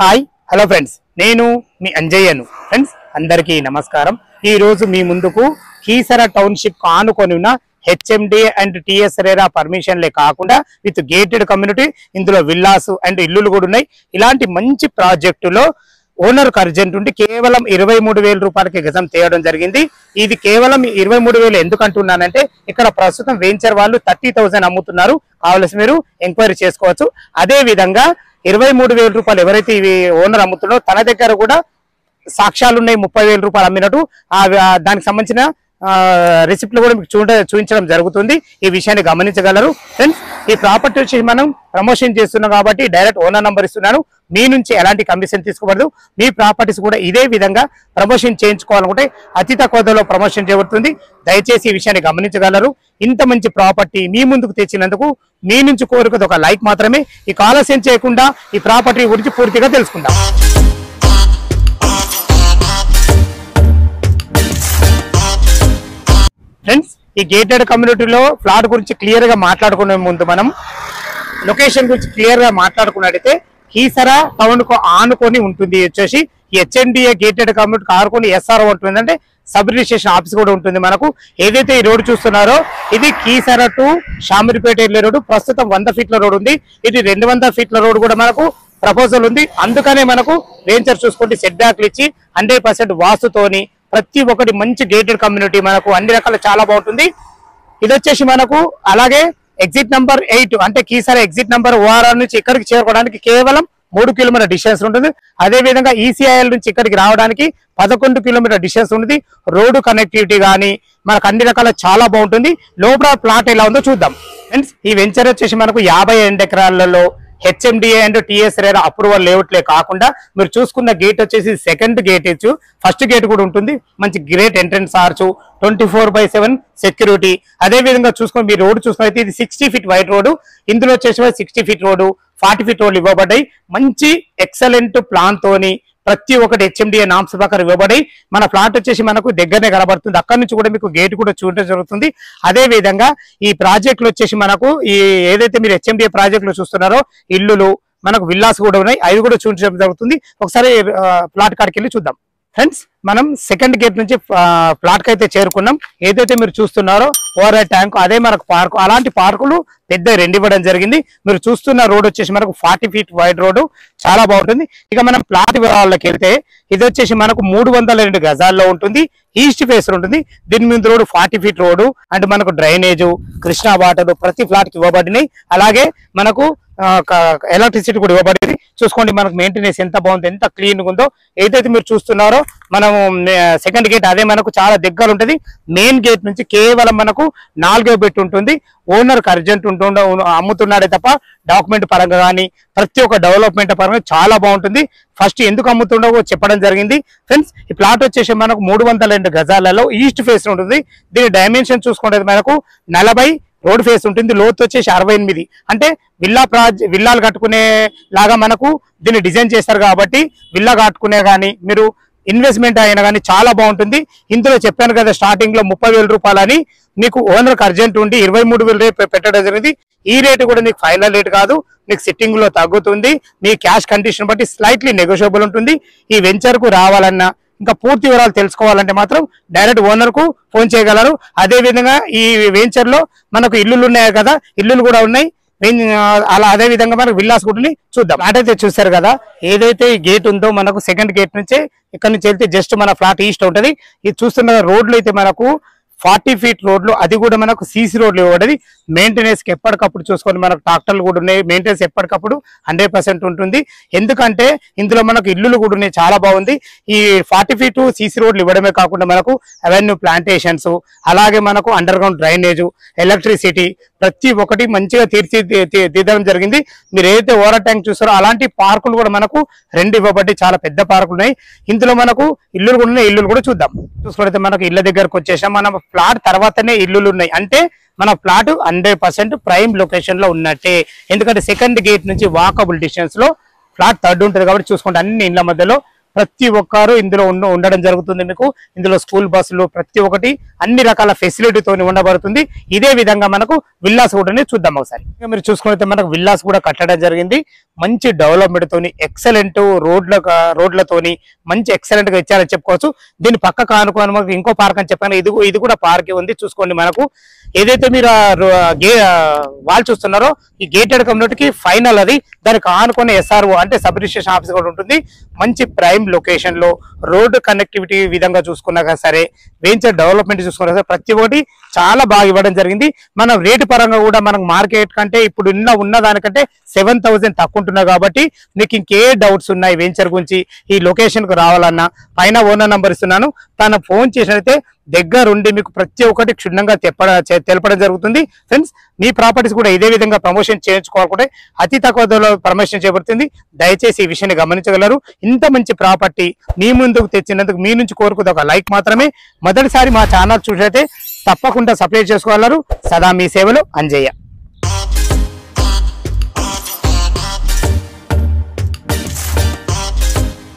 Hi hello friends నేను మీ అంజయ్యను. Friends అందరికీ నమస్కారం. ఈ రోజు మీ ముందుకు కీసర టౌన్షిప్ ఆనుకొని ఉన్న హెచ్ఎండి అండ్ టిఎస్ రేరా పర్మిషన్లే కాకుండా విత్ గేటెడ్ కమ్యూనిటీ ఇందులో విల్లాస్ అండ్ ఇల్లులు కూడా ఉన్నాయి. ఇలాంటి మంచి ప్రాజెక్టులో ఓనర్ అర్జెంట్ ఉండి కేవలం ఇరవై మూడు వేల రూపాయలకి గజం తేయడం జరిగింది. ఇది కేవలం ఇరవై మూడు వేలు ఎందుకంటున్నానంటే ఇక్కడ ప్రస్తుతం వెంచర్ వాళ్ళు థర్టీ థౌసండ్ అమ్ముతున్నారు. కావలసి మీరు ఎంక్వైరీ చేసుకోవచ్చు. అదే విధంగా ఇరవై మూడు వేల రూపాయలు ఎవరైతే ఇవి ఓనర్ అమ్ముతున్నారో తన దగ్గర కూడా సాక్ష్యాలు ఉన్నాయి ముప్పై వేల రూపాయలు అమ్మినట్టు. ఆ దానికి సంబంధించిన రిసిప్ట్ కూడా మీకు చూడ చూపించడం జరుగుతుంది. ఈ విషయాన్ని గమనించగలరు. ఫ్రెండ్స్ ఈ ప్రాపర్టీ వచ్చి మనం ప్రమోషన్ చేస్తున్నాం కాబట్టి డైరెక్ట్ ఓనర్ నంబర్ ఇస్తున్నాను. మీ నుంచి ఎలాంటి కమిషన్ తీసుకోబడదు. మీ ప్రాపర్టీస్ కూడా ఇదే విధంగా ప్రమోషన్ చేయించుకోవాలనుకుంటే అతి తక్కువ ధరలో ప్రమోషన్ చేయబడుతుంది. దయచేసి ఈ విషయాన్ని గమనించగలరు. ఇంత మంచి ప్రాపర్టీ మీ ముందుకు తెచ్చినందుకు మీ నుంచి కోరుకది ఒక లైక్ మాత్రమే. ఈ ఆలస్యం చేయకుండా ఈ ప్రాపర్టీ గురించి పూర్తిగా తెలుసుకుందాం. ఫ్రెండ్స్ ఈ గేటెడ్ కమ్యూనిటీలో ఫ్లాట్ గురించి క్లియర్గా మాట్లాడుకునే ముందు మనం లొకేషన్ గురించి క్లియర్గా మాట్లాడుకున్నట్టయితే కీసరా టౌన్కు ఆనుకొని ఉంటుంది వచ్చేసి హెచ్ఎండిఏ గేటెడ్ కమ్యూనిటీ ఆనుకొని ఎస్ఆర్ ఉంటుంది అంటే సబ్ రిజిస్ట్రేషన్ ఆఫీస్ కూడా ఉంటుంది మనకు. ఏదైతే ఈ రోడ్డు చూస్తున్నారో ఇది కీసర టు షామిరిపేట వెళ్ళే రోడ్డు ప్రస్తుతం వంద ఫీట్ల రోడ్ ఉంది. ఇది రెండు వందల ఫీట్ల రోడ్ కూడా మనకు ప్రపోజల్ ఉంది. అందుకనే మనకు వెంచర్ చూసుకుంటే సెట్ బ్యాక్లు ఇచ్చి హండ్రెడ్ పర్సెంట్ వాస్తుతోని ప్రతి ఒక్కటి మంచి గేటెడ్ కమ్యూనిటీ మనకు అన్ని రకాల చాలా బాగుంటుంది. ఇది వచ్చేసి మనకు అలాగే ఎగ్జిట్ నంబర్ ఎయిట్ అంటే కీసర ఎగ్జిట్ నంబర్ ఓఆర్ఆర్ నుంచి ఇక్కడికి చేరుకోవడానికి కేవలం మూడు కిలోమీటర్ డిస్టెన్స్ ఉంటుంది. అదే విధంగా ఈసీఐఎల్ నుంచి ఇక్కడికి రావడానికి పదకొండు కిలోమీటర్ డిస్టెన్స్ ఉంటుంది. రోడ్డు కనెక్టివిటీ కానీ మనకు అన్ని రకాల చాలా బాగుంటుంది. లోపల ప్లాట్ ఎలా ఉందో చూద్దాం. ఫ్రెండ్స్ ఈ వెంచర్ వచ్చేసి మనకు యాభై రెండు ఎకరాలలో హెచ్ఎండిఏ అండ్ టిఎస్ఆర్ అప్రూవల్ లేఅవుట్లే కాకుండా మీరు చూసుకున్న గేట్ వచ్చేసి సెకండ్ గేట్ ఇచ్చు ఫస్ట్ గేట్ కూడా ఉంటుంది. మంచి great entrance arch twenty four by seven security అదే విధంగా చూసుకొని మీరు రోడ్డు చూసుకున్నైతే ఇది సిక్స్టీ ఫీట్ వైట్ రోడ్డు ఇందులో వచ్చేసి sixty feet road forty feet రోడ్లు ఇవ్వబడ్డాయి. మంచి ఎక్సలెంట్ ప్లాన్ తోని ప్రతి ఒక్కటి హెచ్ఎండిఏ నామ్స్ ప్రకారం ఇవ్వబడి మన ప్లాట్ వచ్చేసి మనకు దగ్గరనే కనబడుతుంది. అక్కడ నుంచి కూడా మీకు గేట్ కూడా చూడటం జరుగుతుంది. అదే విధంగా ఈ ప్రాజెక్టులు వచ్చేసి మనకు ఈ ఏదైతే మీరు హెచ్ఎండిఏ ప్రాజెక్టులు చూస్తున్నారో ఇల్లులు మనకు విల్లాస్ కూడా ఉన్నాయి. అవి కూడా చూడటం జరుగుతుంది. ఒకసారి ప్లాట్ కాడికి వెళ్ళి చూద్దాం. ఫ్రెండ్స్ మనం సెకండ్ గేట్ నుంచి ఫ్లాట్కి అయితే చేరుకున్నాం. ఏదైతే మీరు చూస్తున్నారో ఓవర్ ట్యాంక్ అదే మనకు పార్కు అలాంటి పార్కులు పెద్ద రెండు ఇవ్వడం జరిగింది. మీరు చూస్తున్న రోడ్ వచ్చేసి మనకు ఫార్టీ ఫీట్ వైడ్ రోడ్డు చాలా బాగుంటుంది. ఇక మనం ప్లాట్ వివరాల్లోకి వెళ్తే ఇది వచ్చేసి మనకు మూడు వందల రెండు గజాల్లో ఉంటుంది. ఈస్ట్ ఫేస్ ఉంటుంది. దీని మీద road forty feet road and మనకు డ్రైనేజ్ కృష్ణా వాటర్ ప్రతి ఫ్లాట్కి ఇవ్వబడినాయి. అలాగే మనకు ఎలక్ట్రిసిటీ కూడా ఇవ్వబడింది. చూసుకోండి మనకు మెయింటెనెన్స్ ఎంత బాగుంది ఎంత క్లీన్గా ఉందో. ఏదైతే మీరు చూస్తున్నారో మనం సెకండ్ గేట్ అదే మనకు చాలా దగ్గర ఉంటుంది మెయిన్ గేట్ నుంచి కేవలం మనకు నాలుగో బెట్ ఉంటుంది. ఓనర్కి అర్జెంట్ ఉంటుండ అమ్ముతున్నాడే తప్ప డాక్యుమెంట్ పరంగా కానీ ప్రతి ఒక్క డెవలప్మెంట్ పరంగా చాలా బాగుంటుంది. ఫస్ట్ ఎందుకు అమ్ముతుండో చెప్పడం జరిగింది. ఫ్రెండ్స్ ఈ ప్లాట్ వచ్చేసి మనకు మూడు వందల రెండు గజాలలో ఈస్ట్ ఫేస్ ఉంటుంది. దీని డైమెన్షన్ చూసుకుంటే మనకు నలభై రోడ్ ఫేస్ ఉంటుంది. లోతు వచ్చేసి అరవై ఎనిమిది. అంటే విల్లా ప్రాజ్ విల్లాలు కట్టుకునే లాగా మనకు దీన్ని డిజైన్ చేస్తారు కాబట్టి విల్లా కట్టుకునే కానీ మీరు ఇన్వెస్ట్మెంట్ అయినా కానీ చాలా బాగుంటుంది. ఇందులో చెప్పాను కదా స్టార్టింగ్లో ముప్పై వేల రూపాయలని మీకు ఓనర్కి అర్జెంట్ ఉండి ఇరవై మూడు వేలు రేపు పెట్టడం జరిగింది. ఈ రేటు కూడా నీకు ఫైనల్ రేట్ కాదు నీకు సిట్టింగ్లో తగ్గుతుంది. మీ క్యాష్ కండిషన్ బట్టి స్లైట్లీ నెగోషియబుల్ ఉంటుంది. ఈ వెంచర్కు రావాలన్నా ఇంకా పూర్తి వివరాలు తెలుసుకోవాలంటే మాత్రం డైరెక్ట్ ఓనర్కు ఫోన్ చేయగలరు. అదేవిధంగా ఈ వెంచర్లో మనకు ఇల్లులు ఉన్నాయి కదా ఇల్లులు కూడా ఉన్నాయి. నేను అలా అదే విధంగా మనకు విల్లాస్ కూడా చూద్దాం. అటైతే చూసారు కదా ఏదైతే ఈ గేట్ ఉందో మనకు సెకండ్ గేట్ నుంచి ఇక్కడ నుంచి వెళ్తే జస్ట్ మన ఫ్లాట్ ఈస్ట్ ఉంటది. ఇది చూస్తున్న రోడ్లు అయితే మనకు ఫార్టీ ఫీట్ రోడ్లు అది కూడా మనకు సీసీ రోడ్లు ఇవ్వబడి మెయింటెనెన్స్కి ఎప్పటికప్పుడు చూసుకొని మనకు ట్రాక్టర్లు కూడా ఉన్నాయి. మెయింటెనెన్స్ ఎప్పటికప్పుడు హండ్రెడ్ పర్సెంట్ ఉంటుంది. ఎందుకంటే ఇందులో మనకు ఇల్లులు కూడా ఉన్నాయి. చాలా బాగుంది. ఈ ఫార్టీ ఫీట్ సీసీ రోడ్లు ఇవ్వడమే కాకుండా మనకు అవెన్యూ ప్లాంటేషన్స్ అలాగే మనకు అండర్ గ్రౌండ్ డ్రైనేజ్ ఎలక్ట్రిసిటీ ప్రతి ఒక్కటి మంచిగా తీర్చి తీర్చడం జరిగింది. మీరు ఏదైతే ఓవర్ ట్యాంక్ చూస్తారో అలాంటి పార్కులు కూడా మనకు రెండు ఇవ్వబట్టి చాలా పెద్ద పార్కులు ఉన్నాయి. ఇందులో మనకు ఇల్లులు కూడా ఉన్నాయి. ఇల్లులు కూడా చూద్దాం. చూసుకుంటే మనకు ఇళ్ళ దగ్గరకు వచ్చేసాం. మనం ఫ్లాట్ తర్వాతనే ఇల్లులు ఉన్నాయి అంటే మన ఫ్లాట్ హండ్రెడ్ పర్సెంట్ ప్రైమ్ లొకేషన్లో ఉన్నట్టే. ఎందుకంటే సెకండ్ గేట్ నుంచి వాకబుల్ డిస్టెన్స్లో ఫ్లాట్ థర్డ్ ఉంటుంది కాబట్టి చూసుకుంటే అన్ని ఇళ్ళ మధ్యలో ప్రతి ఒక్కరు ఇందులో ఉండడం జరుగుతుంది మీకు. ఇందులో స్కూల్ బస్సులు ప్రతి ఒక్కటి అన్ని రకాల ఫెసిలిటీతో ఉండబడుతుంది. ఇదే విధంగా మనకు విల్లాస్ కూడా చూద్దాం ఒకసారి. మీరు చూసుకుంటే మనకు విల్లాస్ కూడా కట్టడం జరిగింది. మంచి డెవలప్మెంట్ తోని ఎక్సలెంట్ రోడ్ల రోడ్లతోని మంచి ఎక్సలెంట్గా ఇచ్చారని చెప్పుకోవచ్చు. దీని పక్క కానుకొని మనకు ఇంకో పార్క్ అని చెప్పాను ఇది ఇది కూడా పార్క్ ఉంది. చూసుకోండి మనకు. ఏదైతే మీరు గే వాల్ చూస్తున్నారో ఈ గేటెడ్ కమ్యూనిటీకి ఫైనల్ అది. దానికి ఆనుకునే ఎస్ఆర్ఓ అంటే సబ్ రిజిస్ట్రేషన్ ఆఫీస్ కూడా ఉంటుంది. మంచి ప్రైమ్ లొకేషన్లో రోడ్డు కనెక్టివిటీ విధంగా చూసుకున్నా సరే వెంచర్ డెవలప్మెంట్ చూసుకున్నా సరే ప్రతి ఒక్కటి చాలా బాగా ఇవ్వడం జరిగింది. మనం రేటు పరంగా కూడా మనకు మార్కెట్ కంటే ఇప్పుడు ఉన్న ఉన్న దానికంటే సెవెన్ థౌసండ్ తక్కువ ఉంటున్నాయి కాబట్టి మీకు ఇంకే డౌట్స్ ఉన్నాయి వెంచర్ గురించి. ఈ లొకేషన్కు రావాలన్నా పైన ఓనర్ నంబర్ ఇస్తున్నాను. తను ఫోన్ చేసినైతే దగ్గరుండి మీకు ప్రతి ఒక్కటి క్షుణ్ణంగా తెప్పడ తెలపడం జరుగుతుంది. ఫ్రెండ్స్ మీ ప్రాపర్టీస్ కూడా ఇదే విధంగా ప్రమోషన్ చేయించుకోవాలనుకుంటే అతి తక్కువ ధరలో ప్రమోషన్ చేయబడుతుంది దయచేసి ఈ విషయాన్ని గమనించగలరు. ఇంత మంచి ప్రాపర్టీ మీ ముందుకు తెచ్చినందుకు మీ నుంచి కోరుకుంది ఒక లైక్ మాత్రమే. మొదటిసారి మా ఛానల్ చూసైతే తప్పకుండా సబ్స్క్రైబ్ చేసుకోగలరు. సదా మీ సేవలు అంజయ్య.